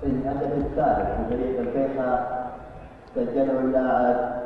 في الأدب الثالث من طريق الفيحة سجله الله